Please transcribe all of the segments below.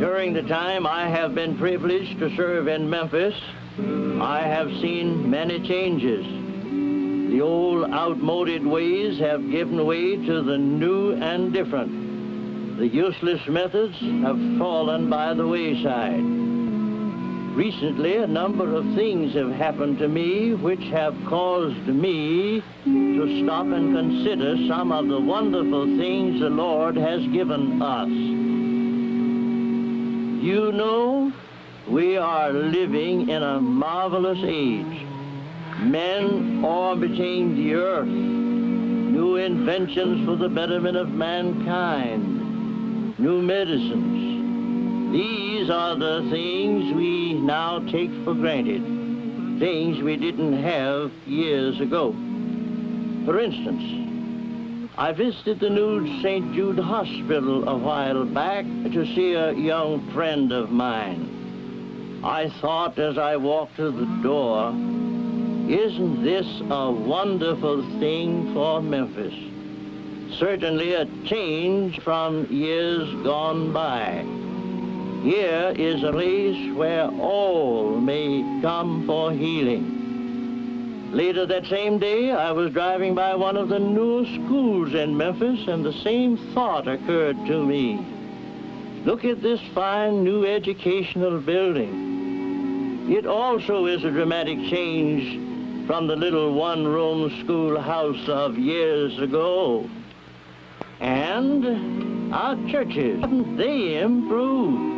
During the time I have been privileged to serve in Memphis, I have seen many changes. The old outmoded ways have given way to the new and different. The useless methods have fallen by the wayside. Recently, a number of things have happened to me which have caused me to stop and consider some of the wonderful things the Lord has given us. You know, we are living in a marvelous age. Men orbiting the earth, new inventions for the betterment of mankind, new medicines. These are the things we now take for granted, things we didn't have years ago. For instance, I visited the new St. Jude Hospital a while back to see a young friend of mine. I thought as I walked to the door, isn't this a wonderful thing for Memphis? Certainly a change from years gone by. Here is a place where all may come for healing. Later that same day, I was driving by one of the new schools in Memphis, and the same thought occurred to me. Look at this fine new educational building. It also is a dramatic change from the little one-room schoolhouse of years ago. And our churches, they improved?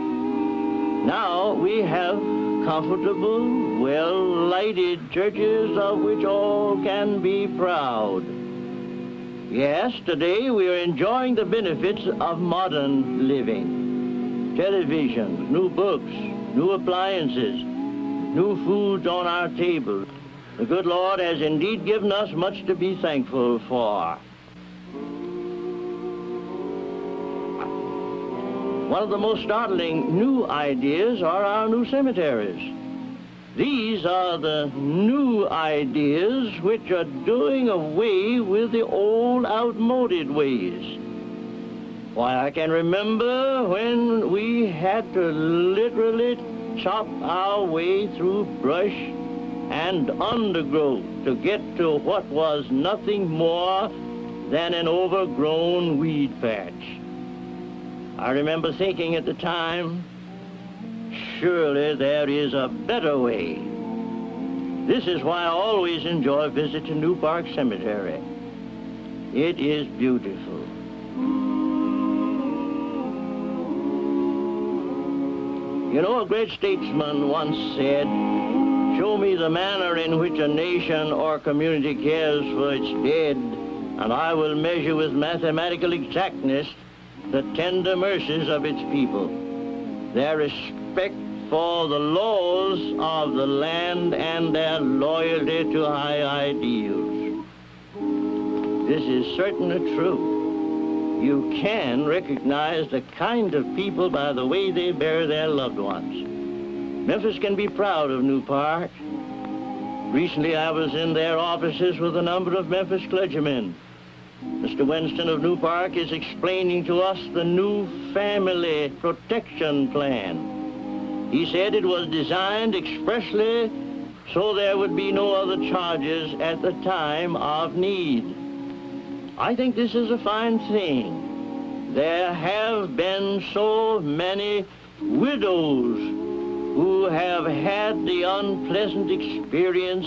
Now we have comfortable, well-lighted churches of which all can be proud. Yes, today we are enjoying the benefits of modern living. Televisions, new books, new appliances, new foods on our table. The good Lord has indeed given us much to be thankful for. One of the most startling new ideas are our new cemeteries. These are the new ideas which are doing away with the old outmoded ways. Why, I can remember when we had to literally chop our way through brush and undergrowth to get to what was nothing more than an overgrown weed patch. I remember thinking at the time, surely there is a better way. This is why I always enjoy a visit to New Park Cemetery. It is beautiful. You know, a great statesman once said, show me the manner in which a nation or community cares for its dead, and I will measure with mathematical exactness the tender mercies of its people, their respect for the laws of the land and their loyalty to high ideals. This is certainly true you can recognize the kind of people by the way they bear their loved ones. Memphis can be proud of New Park. Recently, I was in their offices with a number of Memphis clergymen. Mr. Winston of New Park is explaining to us the new family protection plan. He said it was designed expressly so there would be no other charges at the time of need. I think this is a fine thing. There have been so many widows who have had the unpleasant experience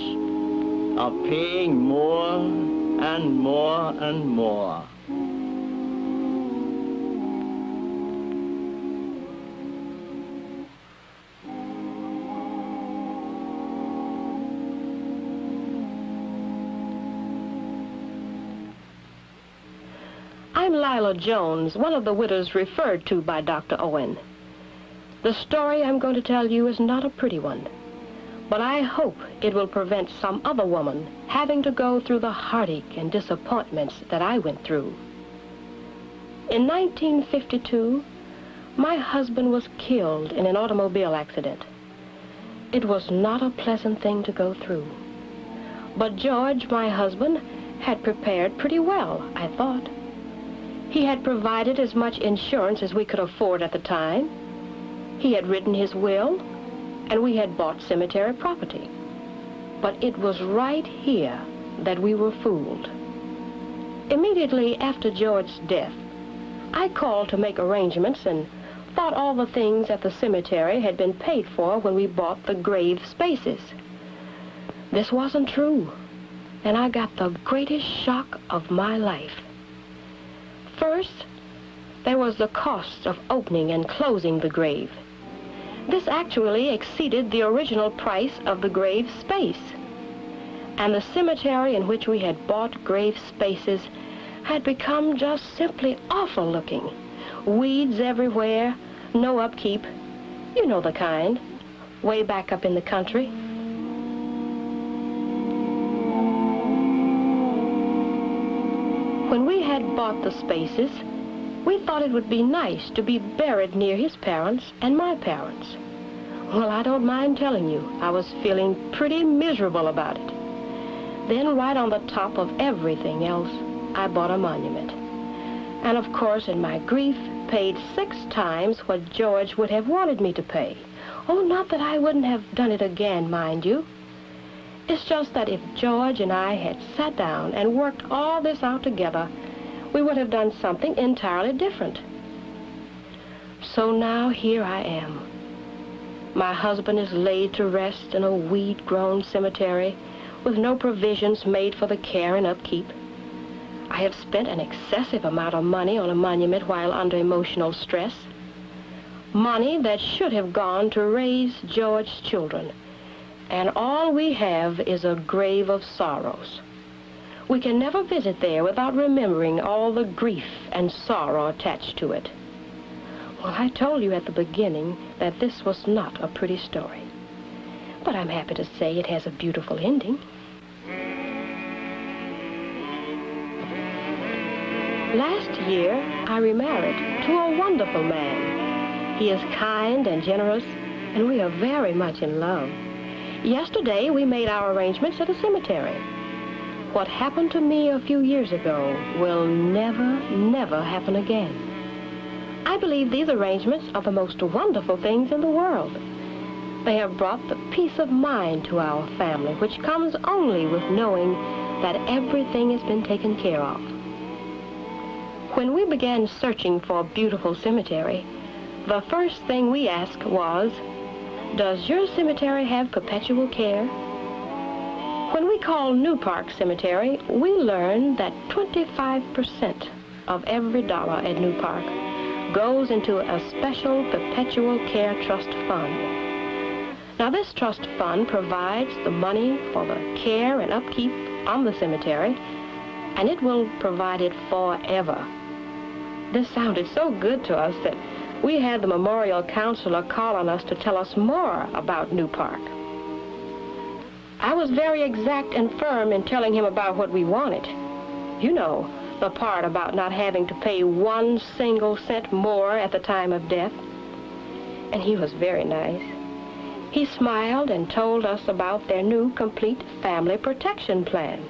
of paying more and more and more. I'm Lila Jones, one of the widows referred to by Dr. Owen. The story I'm going to tell you is not a pretty one, but I hope it will prevent some other woman having to go through the heartache and disappointments that I went through. In 1952, my husband was killed in an automobile accident. It was not a pleasant thing to go through. But George, my husband, had prepared pretty well, I thought. He had provided as much insurance as we could afford at the time. He had written his will, and we had bought cemetery property. But it was right here that we were fooled. Immediately after George's death, I called to make arrangements and thought all the things at the cemetery had been paid for when we bought the grave spaces. This wasn't true, and I got the greatest shock of my life. First, there was the cost of opening and closing the grave. This actually exceeded the original price of the grave space. And the cemetery in which we had bought grave spaces had become just simply awful looking. Weeds everywhere, no upkeep. You know the kind, way back up in the country. When we had bought the spaces, we thought it would be nice to be buried near his parents and my parents. Well, I don't mind telling you, I was feeling pretty miserable about it. Then right on the top of everything else, I bought a monument. And of course, in my grief, paid six times what George would have wanted me to pay. Oh, not that I wouldn't have done it again, mind you. It's just that if George and I had sat down and worked all this out together, we would have done something entirely different. So now here I am. My husband is laid to rest in a weed-grown cemetery with no provisions made for the care and upkeep. I have spent an excessive amount of money on a monument while under emotional stress. Money that should have gone to raise George's children and all we have is a grave of sorrows. We can never visit there without remembering all the grief and sorrow attached to it. Well, I told you at the beginning that this was not a pretty story. But I'm happy to say it has a beautiful ending. Last year, I remarried to a wonderful man. He is kind and generous, and we are very much in love. Yesterday, we made our arrangements at a cemetery. What happened to me a few years ago will never, never happen again. I believe these arrangements are the most wonderful things in the world. They have brought the peace of mind to our family, which comes only with knowing that everything has been taken care of. When we began searching for a beautiful cemetery, the first thing we asked was, does your cemetery have perpetual care? We call New Park Cemetery, we learn that 25% of every dollar at New Park goes into a special perpetual care trust fund. Now this trust fund provides the money for the care and upkeep on the cemetery, and it will provide it forever. This sounded so good to us that we had the memorial counselor call on us to tell us more about New Park. I was very exact and firm in telling him about what we wanted. You know, the part about not having to pay one single cent more at the time of death. And he was very nice. He smiled and told us about their new complete family protection plan.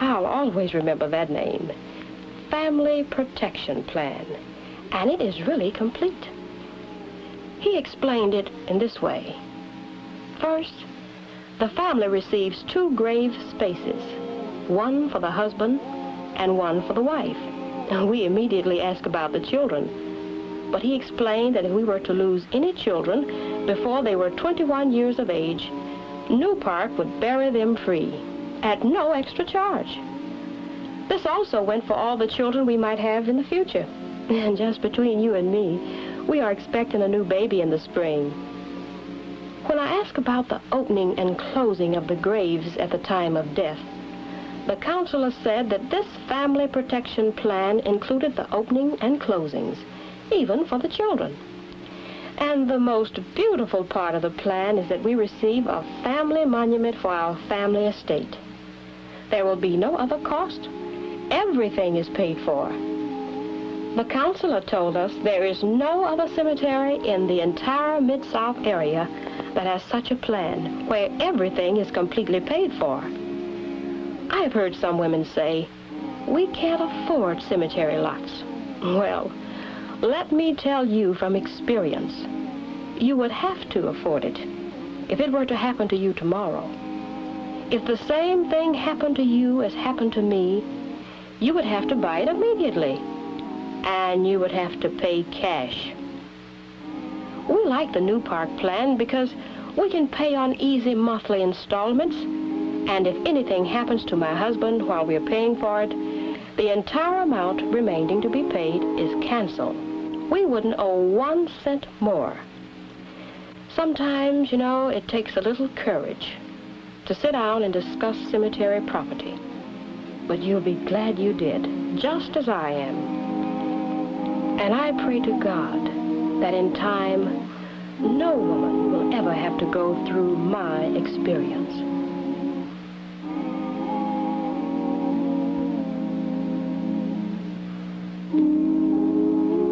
I'll always remember that name. Family Protection Plan and it is really complete. He explained it in this way. First, the family receives two grave spaces, one for the husband and one for the wife. We immediately asked about the children, but he explained that if we were to lose any children before they were 21 years of age, New Park would bury them free at no extra charge. This also went for all the children we might have in the future. And just between you and me, we are expecting a new baby in the spring. When I asked about the opening and closing of the graves at the time of death, the counselor said that this family protection plan included the opening and closings, even for the children. And the most beautiful part of the plan is that we receive a family monument for our family estate. There will be no other cost. Everything is paid for. The counselor told us there is no other cemetery in the entire Mid-South area that has such a plan, where everything is completely paid for. I have heard some women say, we can't afford cemetery lots. Well, let me tell you from experience, you would have to afford it if it were to happen to you tomorrow. If the same thing happened to you as happened to me, you would have to buy it immediately. And you would have to pay cash. We like the new park plan because we can pay on easy monthly installments. And if anything happens to my husband while we're paying for it, the entire amount remaining to be paid is canceled. We wouldn't owe one cent more. Sometimes, you know, it takes a little courage to sit down and discuss cemetery property. But you'll be glad you did, just as I am. And I pray to God that in time, no woman will ever have to go through my experience.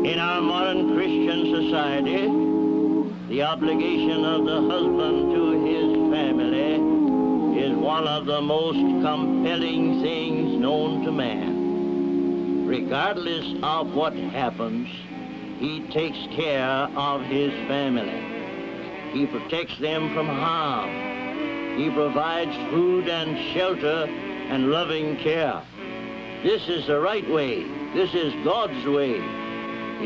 In our modern Christian society, the obligation of the husband to his family is one of the most compelling things known to man. Regardless of what happens, he takes care of his family. He protects them from harm. He provides food and shelter and loving care. This is the right way. This is God's way.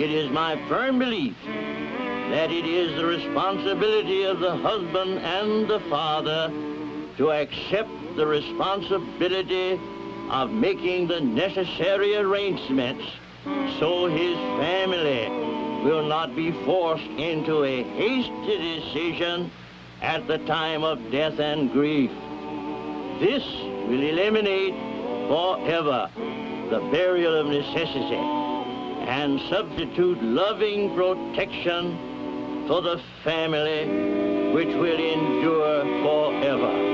It is my firm belief that it is the responsibility of the husband and the father to accept the responsibility of making the necessary arrangements so his family will not be forced into a hasty decision at the time of death and grief. This will eliminate forever the burial of necessity and substitute loving protection for the family which will endure forever.